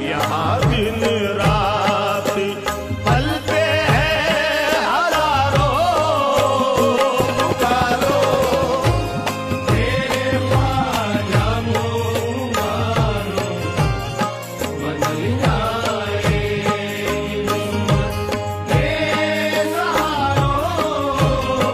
यहाँ दिन